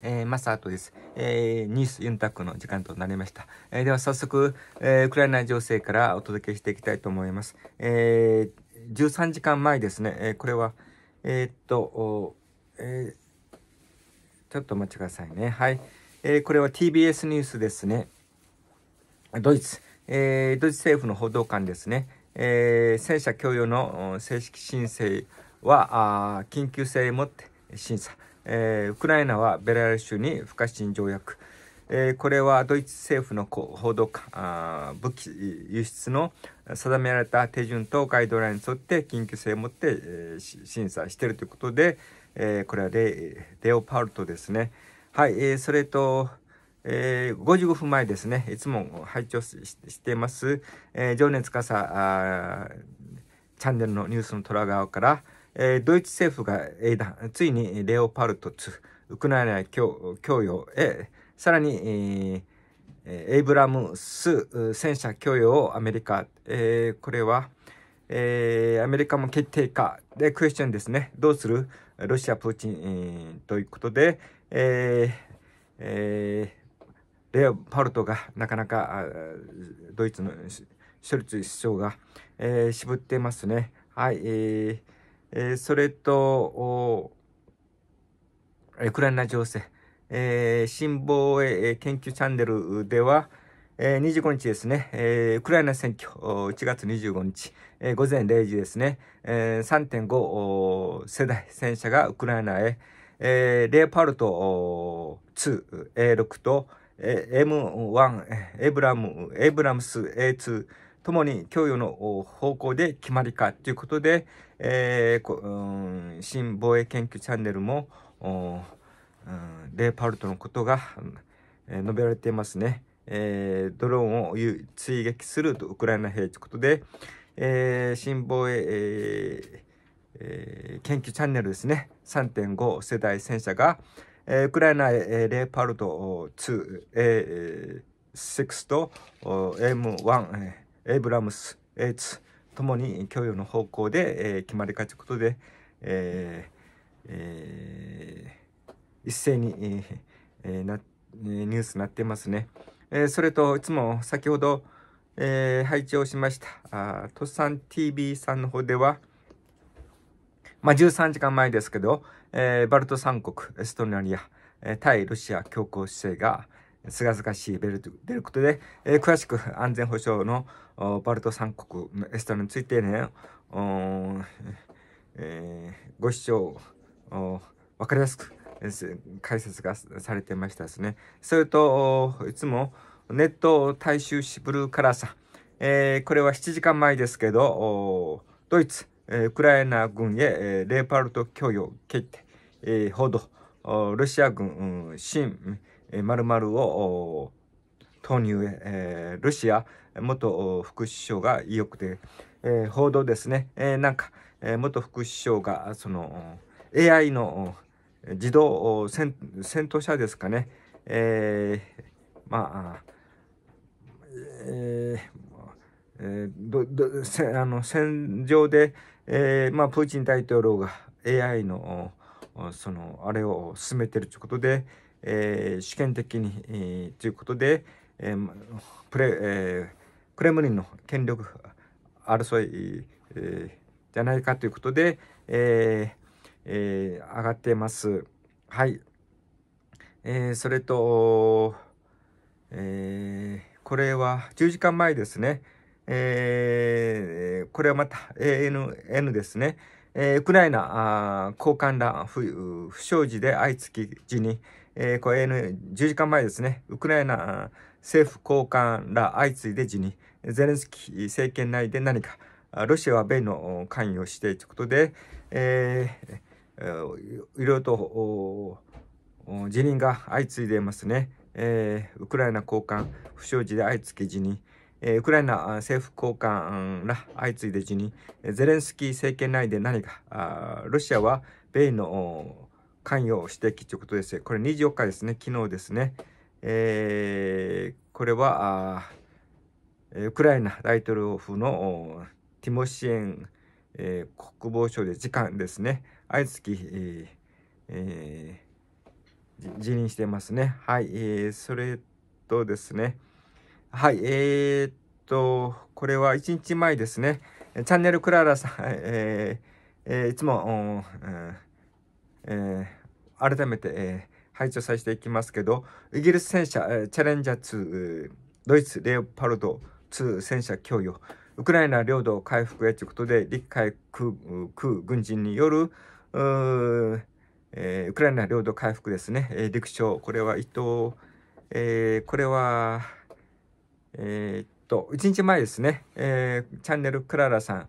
えー、マサートです。えー、ニュースユンタックの時間となりました。えー、では早速、えー、ウクライナ情勢からお届けしていきたいと思います。えー、13時間前ですね、えー、これは、えー、っと、えー、ちょっとお待ちくださいね。はい。えー、これは TBS ニュースですね。ドイツ、えー、ドイツ政府の報道官ですね。えー、戦車供与の正式申請は、あ緊急性をもって審査。えー、ウクライナはベラルーシに不可侵条約、えー、これはドイツ政府の報道官武器輸出の定められた手順とガイドラインに沿って緊急性を持って、えー、審査しているということで、えー、これはレレオパルトですね。はい、えー、それと、えー、55分前ですね、いつも拝聴しています、えー、情熱かさチャンネルのニュースの虎側から、えー、ドイツ政府が英断、ついにレオパルト2、ウクライナ供与へ、さらに、えー、エイブラムス戦車供与をアメリカ、えー、これは、えー、アメリカも決定かでクエスチョンですね。どうする？ロシア、プーチン、えー、ということで、えーえー、レオパルトがなかなかドイツのショルツ首相が、えー、渋ってますね。はい、えーえー、それと、ウクライナ情勢、えー、新防衛研究チャンネルでは、えー、25日ですね、えー、ウクライナ選挙、1月25日、えー、午前0時ですね、えー、3.5世代戦車がウクライナへ、えー、レオパルト2、A6 と、えー、M1、エブラム、エブラムス A2、ともに供与の方向で決まりかということで、えーうん、新防衛研究チャンネルも、うん、レーパルトのことが、えー、述べられていますね。えー、ドローンを追撃するとウクライナ兵ということで、えー、新防衛、ええー、研究チャンネルですね。3.5世代戦車が、えー、ウクライナ、えー、レーパルト2、えー、6と M1、えーエイブラムス、エイツともに供与の方向で、え、決まりかということで、ええー、一斉に、え、なニュースになってますね。え、それといつも先ほど、えー、配置をしましたあトッサン TV さんの方では、まあ、13時間前ですけど、えー、バルト三国エストニア、えー、対ロシア強硬姿勢が、すがすがしいベルト出ることで、えー、詳しく 安全保障のバルト三国のエストについてね、えー、ご視聴わかりやすく解説がされてましたですね。それと、いつもネット大衆紙ブルーカラーさん、えー、これは7時間前ですけど、ドイツ、ウクライナ軍へ、レーパルト供与決定、えー、報道、ロシア軍、うん、新、〇〇を投入へ、えー、ロシア元副首相が意欲で、えー、報道ですね、えー、なんか、えー、元副首相がその AI の自動戦戦闘車ですかね、えー、まあ、ええー、どどせあの戦場で、えーまあ、プーチン大統領が AI のそのあれを進めてるということで、えー、試験的に、えー、ということで、えー、プレ、えー、クレムリンの権力争い、えー、じゃないかということで、えーえー、上がっています。はい。えー、それと、えー、これは10時間前ですね。えー、これはまた ANN ですね。えー、ウクライナ高官ら不不祥事で相次ぎ辞任、えー、これ AN 10時間前ですね。ウクライナ政府高官ら相次いで辞任。ゼレンスキー政権内で何か、ロシアは米の関与してということで、えー、いろいろと辞任が相次いでいますね。えー、ウクライナ高官不祥事で相次ぎ辞任。えー、ウクライナ政府高官ら相次いで辞任。ゼレンスキー政権内で何か、ロシアは米の関与を指摘ということです。これ24日ですね、昨日ですね。えー、これはウクライナ大統領府のティモシエン、えー、国防省で時間ですね、相次ぎ、えー辞任してますね。はい、え、それとですね、はい、え、っと、これは1日前ですね、チャンネルクララさん、ええ、いつも、えー、改めて、えー、配置をさせていきますけど、イギリス戦車、えー、チャレンジャー2、ドイツレオパルド2戦車供与、ウクライナ領土回復へということで、陸海空空軍人による、うえー、ウクライナ領土回復ですね、えー、陸将、これは伊藤、えー、これは、えー、っと、1日前ですね、えー、チャンネルクララさん、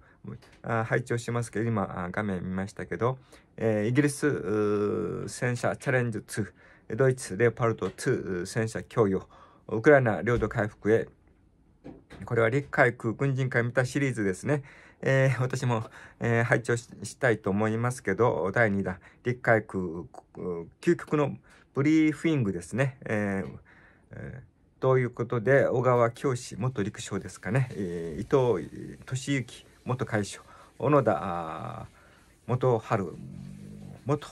配置しますけど、今、画面見ましたけど、えー、イギリス戦車チャレンジ2、ドイツレオパルト2戦車供与、ウクライナ領土回復へ、これは陸海空軍人会見たシリーズですね。えー、私も、えー、配置をしたいと思いますけど、第2弾、陸海空、究極のブリーフィングですね。えーえー、ということで、小川教師、元陸将ですかね、えー、伊藤俊之、元海将、小野田元春、元、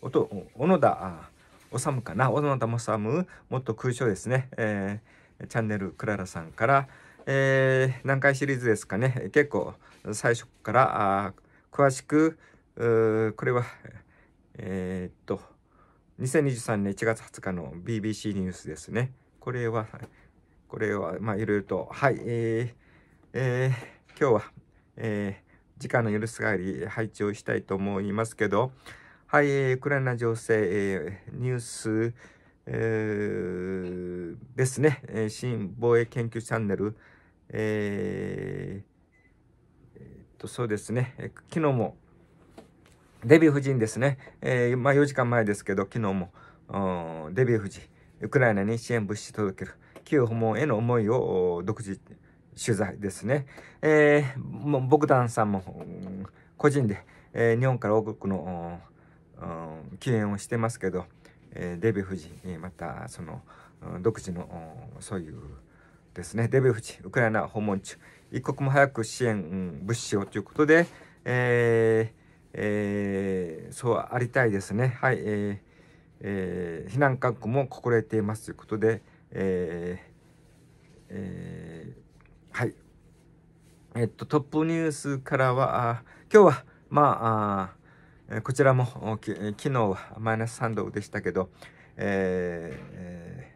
小野田治かな、小野田治、元空将ですね。えーチャンネルクララさんから、えー、何回シリーズですかね。結構最初からあ詳しくこれはえー、っと2023年1月20日の BBC ニュースですね。これはこれはまあいろいろとはいえー、えー、今日は、えー、時間の許す限り配置をしたいと思いますけどはい、えー、ウクライナ情勢、えー、ニュースえー、ですね、えー、新防衛研究チャンネル、えー、えー、とそうですね、えー、昨日もデヴィ夫人ですね、えー、まあ4時間前ですけど、昨日もデヴィ夫人、ウクライナに支援物資届ける、旧訪問への思いを独自取材ですね。えー、もうボグダンさんも個人で、えー、日本から多くの救援をしてますけど、えー、デヴィ夫人、またその独自のそういうですね。デヴィ夫人ウクライナ訪問中。一刻も早く支援、うん、物資をということで、えーえー、そうありたいですね。はい、えーえー、避難勧告も心得ていますということで、えーえー、はい。えっとトップニュースからは今日はまあえこちらも昨日はマイナス3度でしたけど、えーえ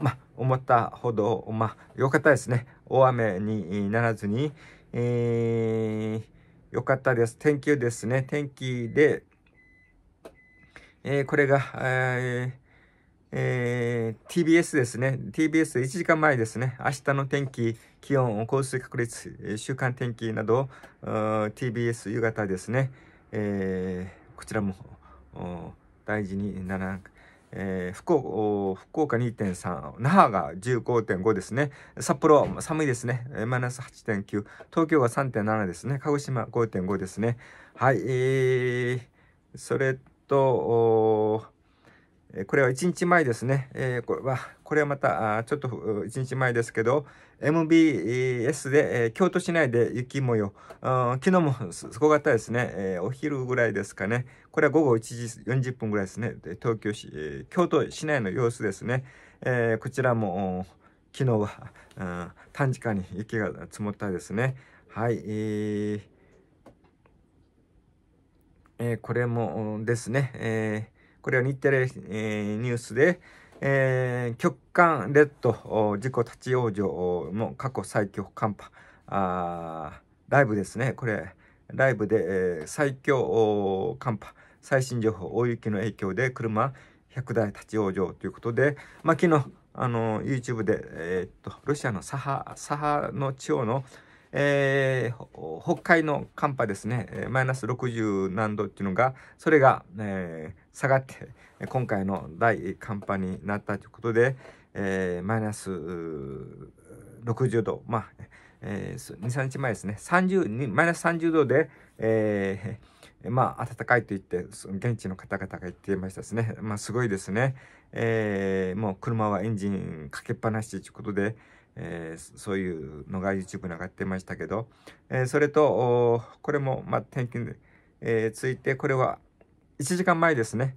ー、まあ思ったほどまあ良かったですね。大雨にならずに、えー、よかったです。天気ですね。天気で、えー、これが、えーえー、TBS ですね。TBS1 時間前ですね。明日の天気、気温、降水確率、週間天気など、TBS 夕方ですね。えー、こちらも大事にならん、えー、福福岡2.3那覇が15.5ですね札幌寒いですねマイナス8.9東京が3.7ですね鹿児島5.5ですねはいえー、それとこれは1日前ですね。えー、これは、これはまた、ちょっと1日前ですけど、MBS で、えー、京都市内で雪模様。昨日もすごかったですね、えー、お昼ぐらいですかね。これは午後1時40分ぐらいですね。で東京市、え、京都市内の様子ですね。えこちらも、昨日は、短時間に雪が積もったですね。はい。ええこれもですね。えーこれは日テレ、えー、ニュースで、えー、極寒列島事故立ち往生の過去最強寒波。あライブですね。これライブで、えー、最強寒波。最新情報大雪の影響で車100台立ち往生ということで、まあ、昨日あの YouTube で、えー、っとロシアのサハサハの地方のえー、北海の寒波ですね、マイナス60何度っていうのが、それが、えー、下がって、今回の大寒波になったということで、えー、マイナス60度、まあ、えー、2、3日前ですね、30、マイナス30度で、えー、まあ、暖かいと言って、現地の方々が言っていましたですね。まあ、すごいですね。えー、もう車はエンジンかけっぱなしということで、えー、そういうのが YouTube に上がってましたけど、えー、それと、これも、まあ、天気に、えー、ついて、これは1時間前ですね。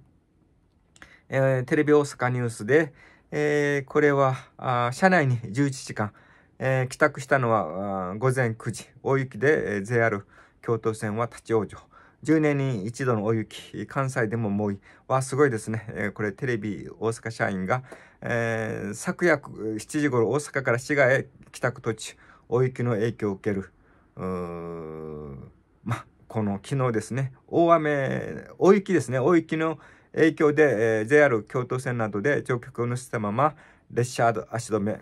えー、テレビ大阪ニュースで、えー、これは、あ車内に11時間、えー、帰宅したのは午前9時、大雪で、えー、JR 京都線は立ち往生。10年に一度の大雪、関西でももう、わ、すごいですね。えー、これテレビ大阪社員が、えー、昨夜7時頃大阪から滋賀へ帰宅途中、大雪の影響を受ける。うーま、この昨日ですね、大雨、大雪ですね、大雪の影響で、えー、JR 京都線などで乗客を乗せたまま列車足止め。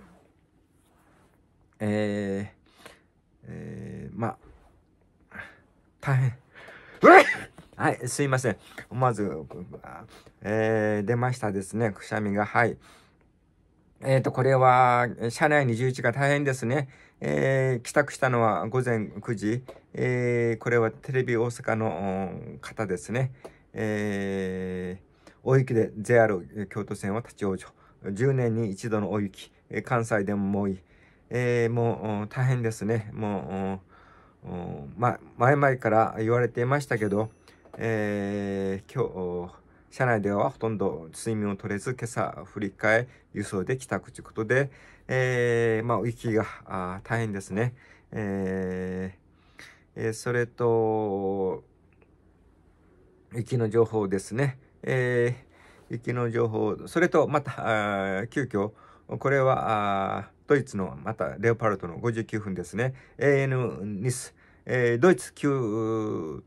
えー、えー、まあ、大変。はい、すいません。まず、えー、出ましたですね、くしゃみが。はい。えっ、ー、と、これは、車内に11が大変ですね。えー、帰宅したのは午前9時。えー、これはテレビ大阪の方ですね。えー、大雪で JR 京都線は立ち往生。10年に一度の大雪。関西でももういい。えー、もう大変ですね。もう、ま、前々から言われていましたけど、えー、今日、車内ではほとんど睡眠を取れず、今朝振り替え、輸送で帰宅ということで、えー、まあ、雪があ大変ですね。えーえー、それと、雪の情報ですね。えー、雪の情報、それとまた、あ急遽、これはドイツのまたレオパルトの59分ですね。AN ニス、えー、ドイツ急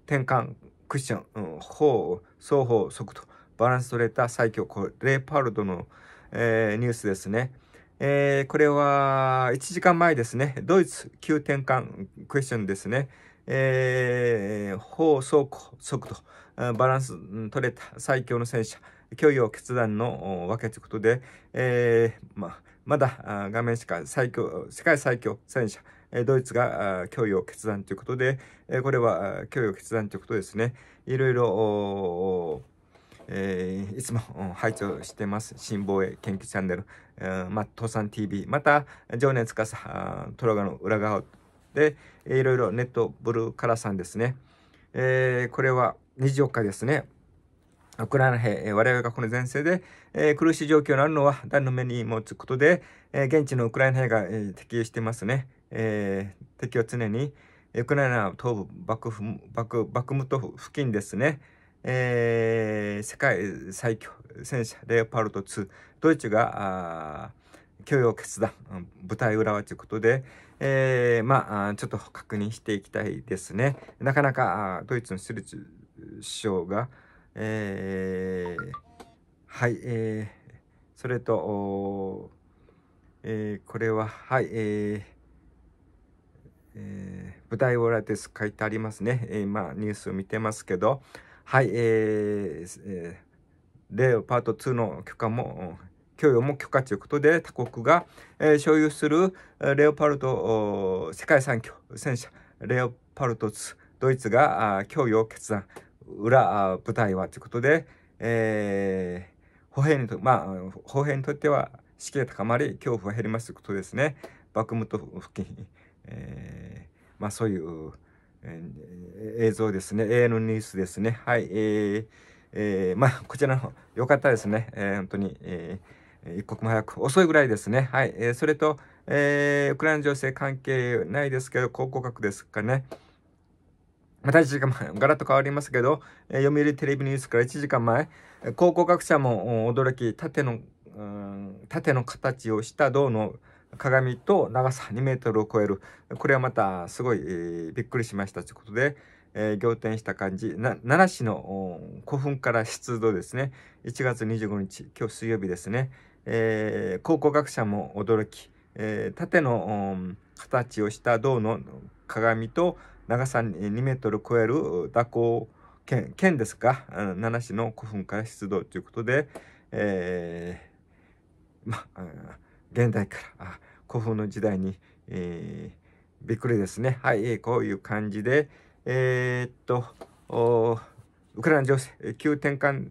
転換クッション、うん、方、双方速度、バランス取れた最強、レパルトの、えー、ニュースですね。えー、これは1時間前ですね。ドイツ急転換クエスチョンですね。えー、方走行速度、バランス取れた最強の戦車、供与決断のわけということで、えー、ままだ画面しか最強、世界最強戦車、ドイツが供与決断ということで、これは供与決断ということですね。いろいろ、えー、いつも拝聴してます。新防衛研究チャンネル、えー、まあ、東山 TV、また、情熱かさ、トロガの裏側で、いろいろネットブルーカラーさんですね。えー、これは24日ですね。ウクライナ兵、我々がこの前線で、えー、苦しい状況になるのは誰の目にもつくことで、えー、現地のウクライナ兵が、えー、適用してますね。えー、敵は常に、ウクライナ東部バクフバクバクムト付近ですね。えー、世界最強戦車レオパルト2ドイツが供与決断。舞台裏はということで、えー、まあちょっと確認していきたいですね。なかなかドイツのシュルツ首相が、えー、はい、えー、それと、えー、これははいえーえー、舞台裏です。書いてありますね、えー、まあニュースを見てますけど、はい、えー、え、レオパート2の許可も、供与も許可ということで、他国が、えー、所有するレオパルト世界産業戦車レオパルト2、ドイツが供与を決断、裏部隊はということで、えー、歩兵にと、まあ、歩兵にとっては士気が高まり、恐怖が減りますということですね。バクムト付近、えー、まあそういう、映像ですね。AN ニュースですね。はい。えー、えー、まあ、こちらの、良かったですね。えー、本当に、えー、一刻も早く、遅いぐらいですね。はい。えー、それと、えー、ウクライナ情勢関係ないですけど、考古学ですかね。また1時間前、ガラッと変わりますけど、えー、読売テレビニュースから1時間前、考古学者も驚き、縦の、うん、縦の形をした銅の鏡と長さ2メートルを超える。これはまたすごい、えー、びっくりしましたということで、えー、仰天した感じ。奈良市の古墳から出土ですね。1月25日、今日水曜日ですね。えー、考古学者も驚き、えー、縦の形をした銅の鏡と長さ2メートル超える蛇行剣剣ですか奈良市の古墳から出土ということで、えー、まあ現代から古墳の時代に、えー、びっくりですね。はい、えー、こういう感じで、えー、っと、ウクライナ情勢、急転換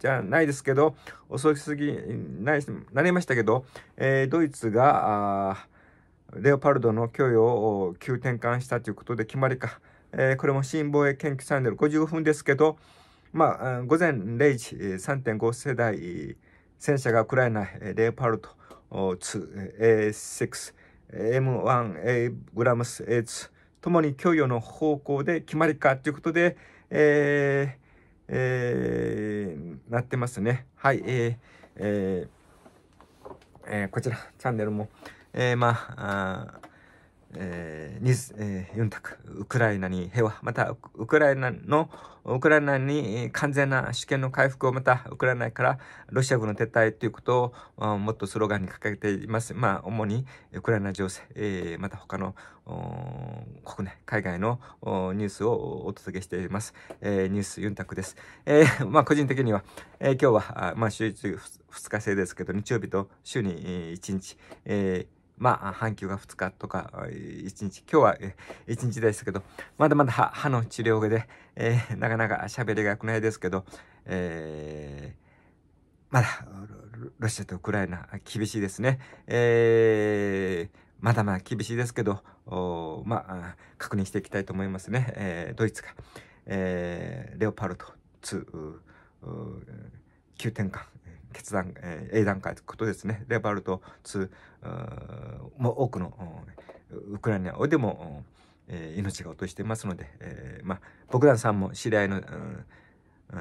じゃないですけど、遅すぎないなりましたけど、えー、ドイツがレオパルドの供与を急転換したということで決まりか、えー、これも新防衛研究チャンネル55分ですけど、まあ、午前0時3.5世代戦車がウクライナレオパルト 2A6 M1A グラムス A2 ともに供与の方向で決まりかということで、えーえー、なってますね。はい、えーえーえー、こちらチャンネルも、えー、まあ、あえー、ニズ、えー、ユンタク、ウクライナに平和、また、ウクライナの、ウクライナに完全な主権の回復を、また、ウクライナからロシア軍の撤退ということを、もっとスローガンに掲げています。まあ、主に、ウクライナ情勢、えー、また他の、国内、海外のニュースをお届けしています。えー、ニュースユンタクです。えー、まあ、個人的には、えー、今日は、まあ、週1、2日制ですけど、日曜日と週に1日、えーまあ、半休が2日とか、1日、今日は1日ですけど、まだまだ歯の治療で、えー、なかなか喋りがくないですけど、えー、まだ、ロシアとウクライナ、厳しいですね。えー、まだまだ厳しいですけど、まあ、確認していきたいと思いますね。えー、ドイツが、えー、レオパルト2、急転換、決断、えー、英段階ということですね。レバルト2、もう多くのウクライナでも、えー、命が落としていますので、えー、まあ、ボグダンさんも知り合いの、うん、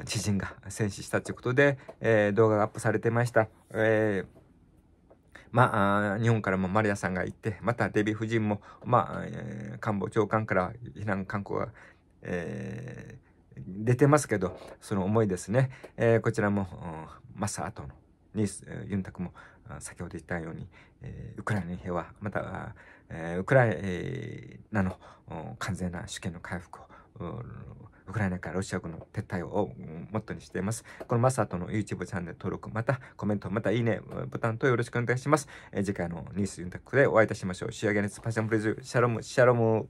知人が戦死したということで、えー、動画がアップされてました。えーまあ、日本からもマリアさんが行って、またデヴィ夫人も、まあ、えー、官房長官から避難勧告が、えー、出てますけど、その思いですね。えー、こちらも、マサ後のニース、ユンタクも先ほど言ったように、えー、ウクライナの平和、また、えー、ウクライナの完全な主権の回復を、ウクライナからロシア軍の撤退をモットーにしています。このマサトの YouTube チャンネル登録、またコメント、またいいねボタンとよろしくお願いします。えー、次回のニュースユンタクでお会いいたしましょう。仕上げにスパシャンプレジュ、シャロム、シャロム。